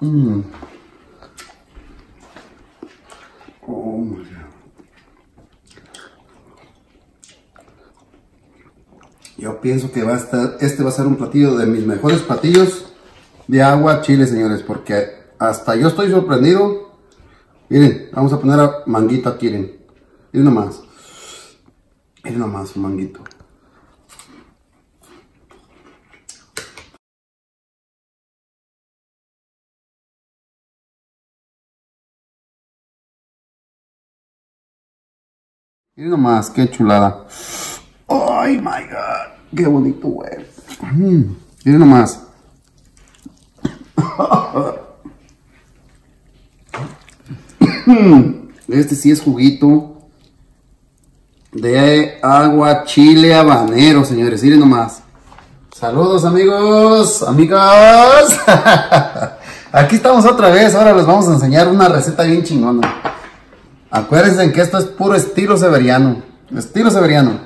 Mm. Oh my God. Yo pienso que va a estar, este va a ser un platillo de mis mejores platillos de agua chile, señores, porque hasta yo estoy sorprendido. Miren, vamos a poner a manguito aquí, miren. Miren nomás. Miren nomás manguito. Miren nomás, qué chulada. ¡Ay, my God! ¡Qué bonito, güey! Mm, miren nomás. Este sí es juguito de agua chile habanero, señores. Miren nomás. Saludos, amigos, amigas. Aquí estamos otra vez. Ahora les vamos a enseñar una receta bien chingona. Acuérdense que esto es puro estilo severiano. Estilo severiano.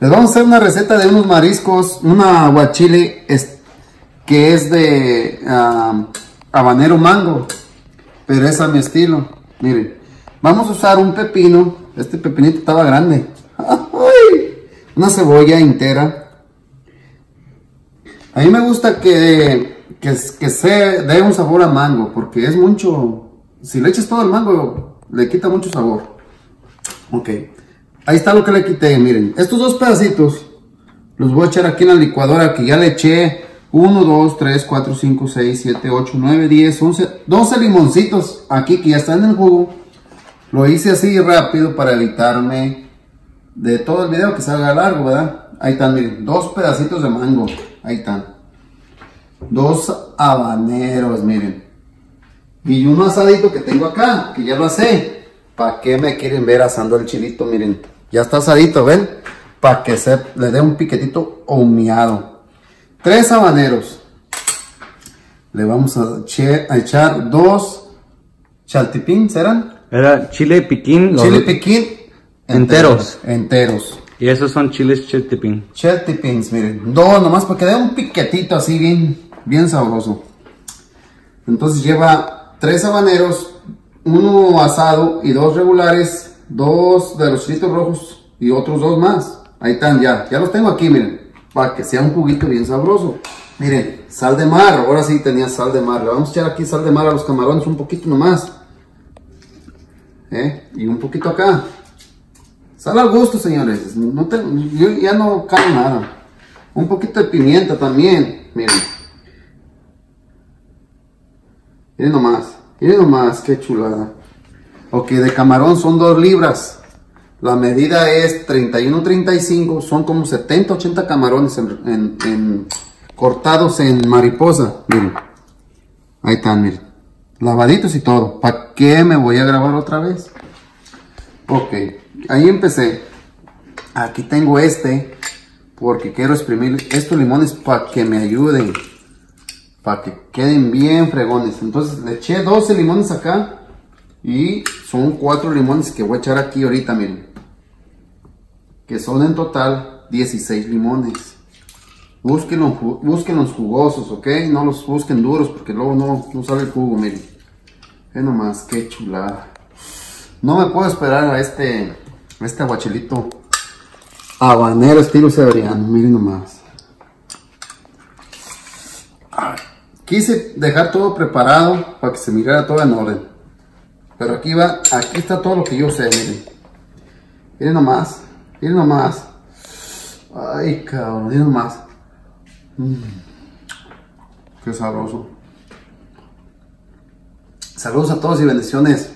Les vamos a hacer una receta de unos mariscos, una aguachile que es de habanero mango. Pero es a mi estilo. Miren, vamos a usar un pepino. Este pepinito estaba grande. Una cebolla entera. A mí me gusta que, que, que se dé un sabor a mango. Porque es mucho... Si le echas todo el mango, le quita mucho sabor. Ok. Ahí está lo que le quité, miren. Estos dos pedacitos los voy a echar aquí en la licuadora que ya le eché 1, 2, 3, 4, 5, 6, 7, 8, 9, 10, 11, 12 limoncitos aquí que ya están en el jugo. Lo hice así rápido para evitarme de todo el video que salga largo, ¿verdad? Ahí están, miren, dos pedacitos de mango. Ahí están. Dos habaneros, miren. Y un asadito que tengo acá, que ya lo asé. ¿Para qué me quieren ver asando el chilito? Miren, ya está asadito, ¿ven? Para que se le dé un piquetito humeado. Tres habaneros. Le vamos a, a echar dos chaltipín, ¿serán? Era chile piquín. Chile piquín enteros. Enteros. Y esos son chiles cheltipín. Cheltipins, miren. Dos nomás para que dé un piquetito así bien, bien sabroso. Entonces lleva tres habaneros, uno asado y dos regulares, dos de los chilitos rojos y otros dos más. Ahí están ya, ya los tengo aquí, miren, para que sea un juguito bien sabroso. Miren, sal de mar, ahora sí tenía sal de mar. Le vamos a echar aquí sal de mar a los camarones un poquito nomás. ¿Eh? Y un poquito acá. Sal al gusto, señores. No te, yo ya no cae nada. Un poquito de pimienta también, miren. Miren nomás. Miren nomás, qué chulada. Ok, de camarón son 2 libras. La medida es 31-35. Son como 70-80 camarones cortados en mariposa. Miren. Ahí están, miren. Lavaditos y todo. ¿Para qué me voy a grabar otra vez? Ok, ahí empecé. Aquí tengo este. Porque quiero exprimir estos limones para que me ayuden para que queden bien fregones. Entonces le eché 12 limones acá y son 4 limones que voy a echar aquí ahorita, miren. Que son en total 16 limones. Búsquenlos, búsquenlos jugosos, ¿ok? No los busquen duros porque luego no, no sale el jugo, miren. Ve nomás, qué chulada. No me puedo esperar a este, a este aguachelito habanero estilo severiano, miren nomás. Quise dejar todo preparado para que se mirara todo en orden. Pero aquí va, aquí está todo lo que yo sé, miren. Miren nomás, miren nomás. Ay, cabrón, miren nomás. Mm. Qué sabroso. Saludos a todos y bendiciones.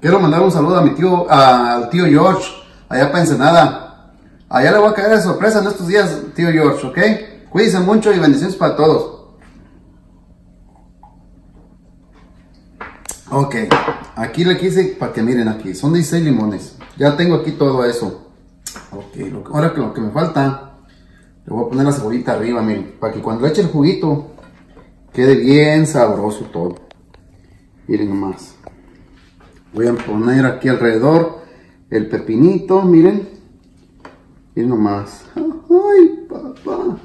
Quiero mandar un saludo a mi tío, al tío George, allá para Ensenada. Allá le voy a caer de sorpresa en estos días, tío George, ¿ok? Cuídense mucho y bendiciones para todos. Ok, aquí le quise para que miren aquí, son 16 limones. Ya tengo aquí todo eso. Ok, lo que, ahora que lo que me falta, le voy a poner la cebollita arriba, miren, para que cuando le eche el juguito, quede bien sabroso todo. Miren nomás. Voy a poner aquí alrededor el pepinito, miren. Miren nomás. Ay, papá.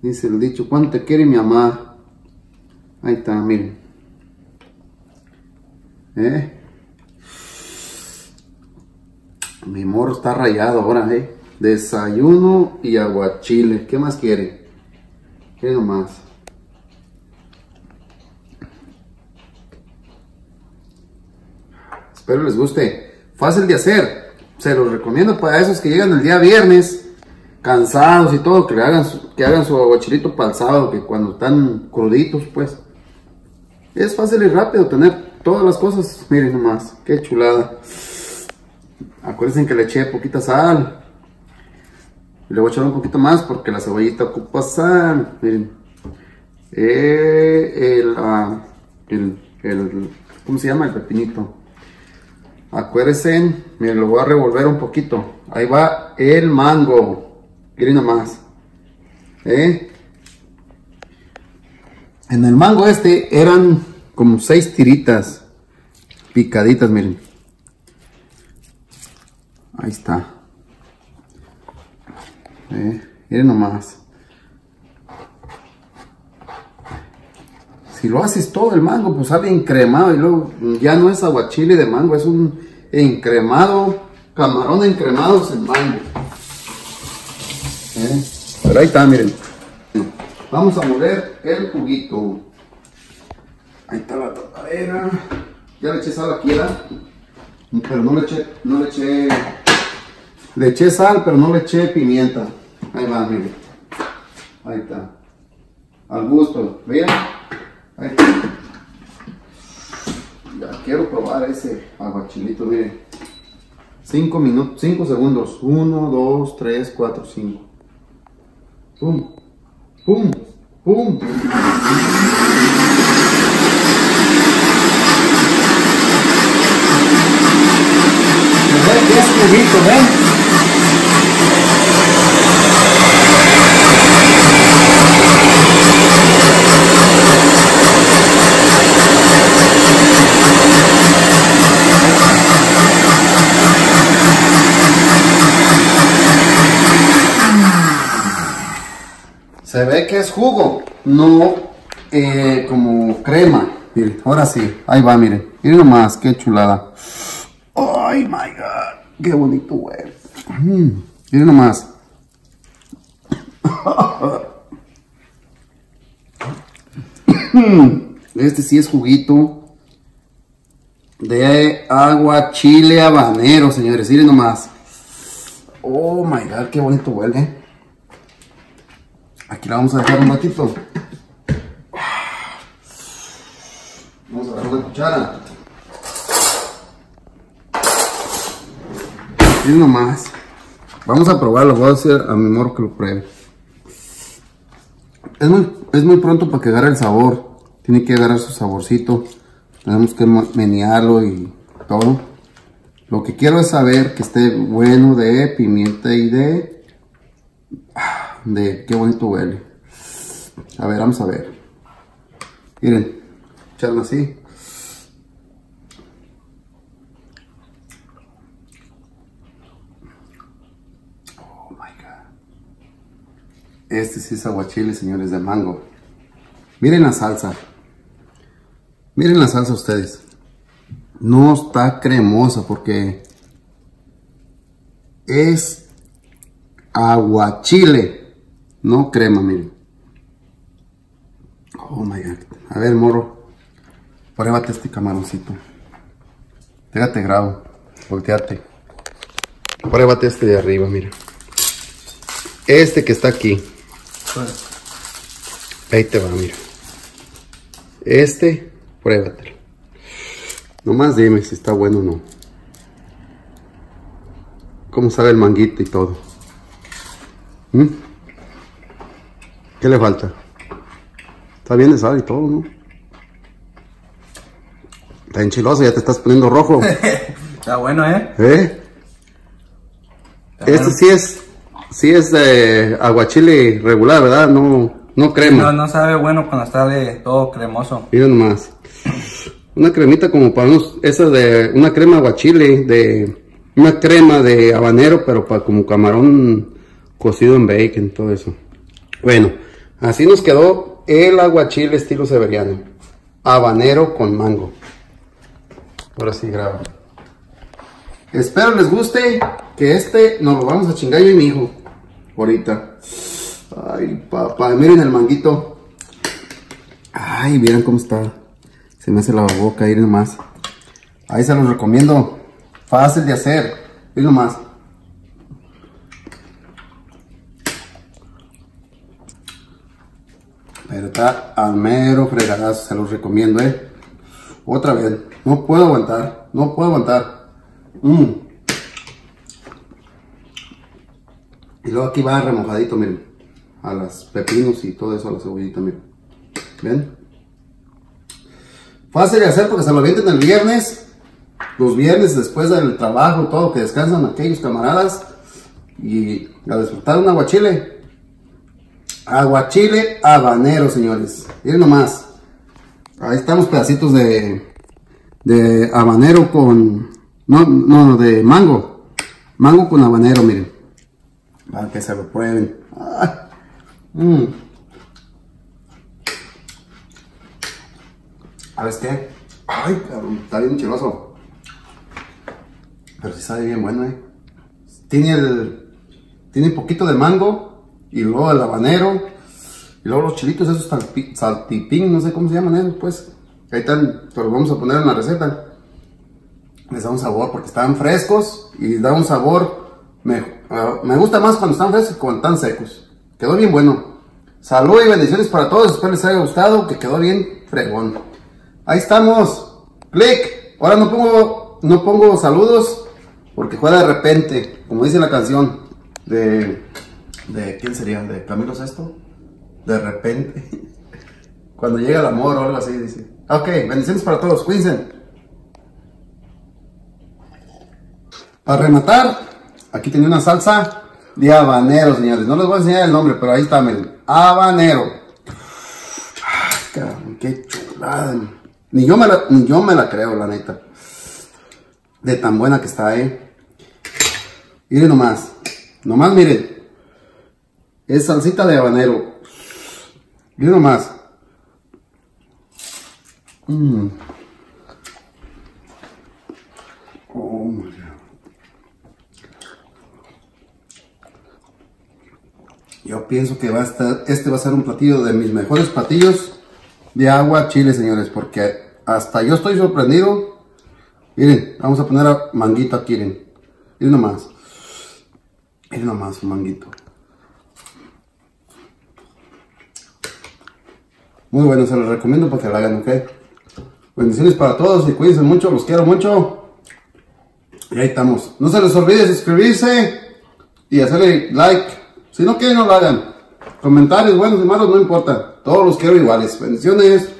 Dice el dicho, ¿cuánto quiere mi mamá? Ahí está, miren. ¿Eh? Mi morro está rayado ahora, ¿eh? Desayuno y aguachile. ¿Qué más quiere? ¿Qué nomás? Espero les guste. Fácil de hacer. Se los recomiendo para esos que llegan el día viernes, cansados y todo, que hagan su, que hagan su aguachilito para el sábado, que cuando están cruditos, pues. Es fácil y rápido tener todas las cosas. Miren nomás, qué chulada. Acuérdense que le eché poquita sal. Le voy a echar un poquito más porque la cebollita ocupa sal. Miren. Eh, el, ah, el, el, ¿cómo se llama? El pepinito. Acuérdense, miren, lo voy a revolver un poquito. Ahí va el mango. Miren nomás. ¿Eh? En el mango este eran como seis tiritas picaditas, miren. Ahí está. ¿Eh? Miren nomás. Si lo haces todo el mango, pues sale encremado y luego ya no es aguachile de mango, es un encremado, camarón encremados en mango. ¿Eh? Pero ahí está, miren. Vamos a moler el juguito. Ahí está la tapadera. Ya le eché sal aquí, ¿verdad? Pero no le eché, no le eché, le eché sal, pero no le eché pimienta. Ahí va, miren. Ahí está. Al gusto, ¿vean? Ahí está. Ya quiero probar ese aguachilito, miren. 5 minutos, 5 segundos. 1, 2, 3, 4, 5. Pum, pum, pum. Se ve que es jugo, no eh, como crema. Miren, ahora sí, ahí va, miren. Miren nomás, qué chulada. ¡Ay, my God! ¡Qué bonito huele! Mm, miren nomás. Este sí es juguito de agua chile habanero, señores. Miren nomás. Oh, my God, qué bonito huele. Aquí la vamos a dejar un ratito. Vamos a agarrar una cuchara. Nomás. Vamos a probarlo. Voy a decir a mi morro que lo pruebe. Es muy, es muy pronto para que agarre el sabor. Tiene que agarrar su saborcito. Tenemos que menearlo y todo. Lo que quiero es saber que esté bueno de pimienta y de de qué bonito huele. A ver, vamos a ver. Miren, echarlo así. Oh my god. Este sí es aguachile, señores, de mango. Miren la salsa. Miren la salsa ustedes. No está cremosa porque es aguachile. No crema, miren. Oh my god. A ver, morro. Pruébate este camaroncito. Déjate grabo. Volteate. Pruébate este de arriba, mira. Este que está aquí. Ahí te va, mira. Este, pruébatelo. Nomás dime si está bueno o no. Cómo sabe el manguito y todo. ¿Mm? ¿Qué le falta? Está bien de sal y todo, ¿no? Está enchiloso, ya te estás poniendo rojo. Está bueno, ¿eh? ¿Eh? Está Este bueno. sí es, sí es de aguachile regular, ¿verdad? No, no crema. No, no sabe bueno cuando está de todo cremoso. Mira nomás. Una cremita como para unos, esa de una crema aguachile, de una crema de habanero, pero para como camarón cocido en bacon, todo eso. Bueno, así nos quedó el aguachile estilo severiano. Habanero con mango. Ahora sí grabo. Espero les guste. Que este nos lo vamos a chingar yo y mi hijo. Ahorita. Ay, papá. Miren el manguito. Ay, miren cómo está. Se me hace la boca, miren nomás. Ahí se los recomiendo. Fácil de hacer. Miren nomás. Pero está al mero fregadazo, se los recomiendo, eh. Otra vez, no puedo aguantar, no puedo aguantar. Mm. Y luego aquí va remojadito, miren. A las pepinos y todo eso, a la cebollita, miren. ¿Ven? Fácil de hacer porque se lo avienten el viernes. Los viernes después del trabajo, todo, que descansan aquellos camaradas. Y a disfrutar un aguachile. Aguachile habanero, señores. Miren nomás. Ahí estamos pedacitos de, de habanero con... No, no, de mango. Mango con habanero, miren. Para que se lo prueben. Ah, mm. ¿Sabes qué? Ay, cabrón, está bien chiloso. Pero sí sabe bien bueno, eh. Tiene el... Tiene un poquito de mango y luego el habanero, y luego los chilitos, esos saltipín, no sé cómo se llaman esos, pues. Ahí están, pero vamos a poner en la receta. Les da un sabor porque están frescos y da un sabor. Me, uh, me gusta más cuando están frescos que cuando están secos. Quedó bien bueno. Salud y bendiciones para todos. Espero les haya gustado, que quedó bien fregón. Ahí estamos. Clic. Ahora no pongo, no pongo saludos porque fue de repente, como dice la canción de ¿De quién sería? ¿De Camilo Sesto? De repente. Cuando llega el amor o algo así, dice. Ok, bendiciones para todos, cuídense. Para rematar, aquí tenía una salsa de habanero, señores. No les voy a enseñar el nombre, pero ahí está, miren. Habanero. Ay, cabrón, qué chulada. Ni yo, me la, ni yo me la creo, la neta. De tan buena que está, eh. Miren nomás. Nomás miren. Es salsita de habanero. Miren nomás. Mm. Oh my God. Pienso que va a estar, este va a ser un platillo de mis mejores platillos de agua chile, señores, porque hasta yo estoy sorprendido. Miren, vamos a poner a manguito aquí, miren. Miren nomás. Miren nomás, manguito. Muy bueno, se los recomiendo para que lo hagan, ¿ok? Bendiciones para todos y cuídense mucho, los quiero mucho. Y ahí estamos. No se les olvide suscribirse y hacerle like. Si no quieren, no lo hagan. Comentarios buenos y malos, no importa. Todos los quiero iguales. Bendiciones.